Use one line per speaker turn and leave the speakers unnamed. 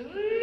Three.